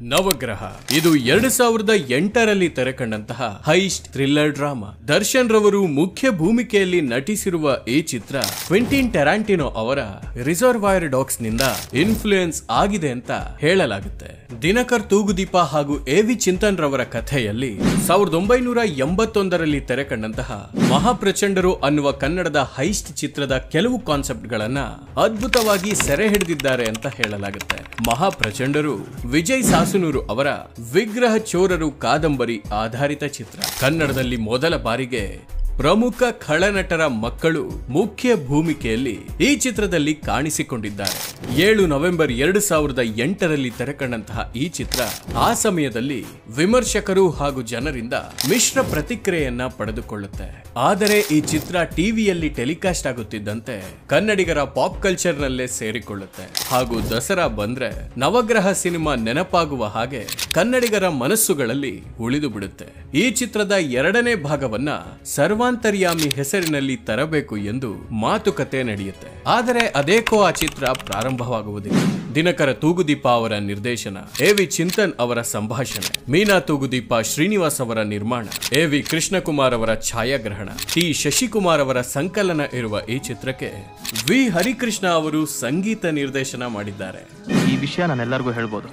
ನವಗ್ರಹ. ಇದು ಎರಡು ಸಾವಿರದ ಎಂಟರಲ್ಲಿ ತೆರೆಕಂಡಂತಹ ಹೈಸ್ಟ್ ಥ್ರಿಲ್ಲರ್ ಡ್ರಾಮಾ. ದರ್ಶನ್ ರವರು ಮುಖ್ಯ ಭೂಮಿಕೆಯಲ್ಲಿ ನಟಿಸಿರುವ ಈ ಚಿತ್ರ ಕ್ವಿಂಟಿನ್ ಟೆರಾಂಟಿನೋ ಅವರ ರಿಸರ್ವಾಯರ್ ಡಾಕ್ಸ್ನಿಂದ ಇನ್ಫ್ಲೂಯೆನ್ಸ್ ಆಗಿದೆ ಅಂತ ಹೇಳಲಾಗುತ್ತೆ. ದಿನಕರ್ ತೂಗುದೀಪ ಹಾಗೂ ಎ ವಿ ಚಿಂತನ್ ರವರ ಕಥೆಯಲ್ಲಿ ಸಾವಿರದ ಒಂಬೈನೂರ ಎಂಬತ್ತೊಂದರಲ್ಲಿ ತೆರೆಕಂಡಂತಹ ಮಹಾಪ್ರಚಂಡರು ಅನ್ನುವ ಕನ್ನಡದ ಹೈಸ್ಟ್ ಚಿತ್ರದ ಕೆಲವು ಕಾನ್ಸೆಪ್ಟ್ ಗಳನ್ನ ಅದ್ಭುತವಾಗಿ ಸೆರೆ ಹಿಡಿದಿದ್ದಾರೆ ಅಂತ ಹೇಳಲಾಗುತ್ತೆ. ಮಹಾಪ್ರಚಂಡರು ವಿಜಯ್ ಸಾಸುನೂರು ಅವರ ವಿಗ್ರಹ ಚೋರರು ಕಾದಂಬರಿ ಆಧಾರಿತ ಚಿತ್ರ. ಕನ್ನಡದಲ್ಲಿ ಮೊದಲ ಬಾರಿಗೆ ಪ್ರಮುಖ ಖಳನಟರ ಮಕ್ಕಳು ಮುಖ್ಯ ಭೂಮಿಕೆಯಲ್ಲಿ ಈ ಚಿತ್ರದಲ್ಲಿ ಕಾಣಿಸಿಕೊಂಡಿದ್ದಾರೆ. ಏಳು ನವೆಂಬರ್ ಎರಡು ಸಾವಿರದ ಎಂಟರಲ್ಲಿ ತೆರೆಕಂಡಂತಹ ಈ ಚಿತ್ರ ಆ ಸಮಯದಲ್ಲಿ ವಿಮರ್ಶಕರು ಹಾಗೂ ಜನರಿಂದ ಮಿಶ್ರ ಪ್ರತಿಕ್ರಿಯೆಯನ್ನ ಪಡೆದುಕೊಳ್ಳುತ್ತೆ. ಆದರೆ ಈ ಚಿತ್ರ ಟಿವಿಯಲ್ಲಿ ಟೆಲಿಕಾಸ್ಟ್ ಆಗುತ್ತಿದ್ದಂತೆ ಕನ್ನಡಿಗರ ಪಾಪ್ ಕಲ್ಚರ್ ನಲ್ಲೇ ಸೇರಿಕೊಳ್ಳುತ್ತೆ. ಹಾಗೂ ದಸರಾ ಬಂದ್ರೆ ನವಗ್ರಹ ಸಿನಿಮಾ ನೆನಪಾಗುವ ಹಾಗೆ ಕನ್ನಡಿಗರ ಮನಸ್ಸುಗಳಲ್ಲಿ ಉಳಿದು ಬಿಡುತ್ತೆ. ಈ ಚಿತ್ರದ ಎರಡನೇ ಭಾಗವನ್ನ ಸರ್ವಾಂತರ್ಯಾಮಿ ಹೆಸರಿನಲ್ಲಿ ತರಬೇಕು ಎಂದು ಮಾತುಕತೆ ನಡೆಯುತ್ತೆ. ಆದರೆ ಅದೇಕೋ ಆ ಚಿತ್ರ ಪ್ರಾರಂಭವಾಗುವುದಿಲ್ಲ. ದಿನಕರ ತೂಗುದೀಪ ಅವರ ನಿರ್ದೇಶನ, ಎ ವಿ ಚಿಂತನ್ ಅವರ ಸಂಭಾಷಣೆ, ಮೀನಾ ತೂಗುದೀಪ ಶ್ರೀನಿವಾಸ್ ಅವರ ನಿರ್ಮಾಣ, ಎ ವಿ ಕೃಷ್ಣಕುಮಾರ್ ಅವರ ಛಾಯಾಗ್ರಹಣ, ಟಿ ಶಶಿಕುಮಾರ್ ಅವರ ಸಂಕಲನ ಇರುವ ಈ ಚಿತ್ರಕ್ಕೆ ವಿ ಹರಿಕೃಷ್ಣ ಅವರು ಸಂಗೀತ ನಿರ್ದೇಶನ ಮಾಡಿದ್ದಾರೆ. ಈ ವಿಷಯ ನಾನೆಲ್ಲರಿಗೂ ಹೇಳ್ಬೋದು.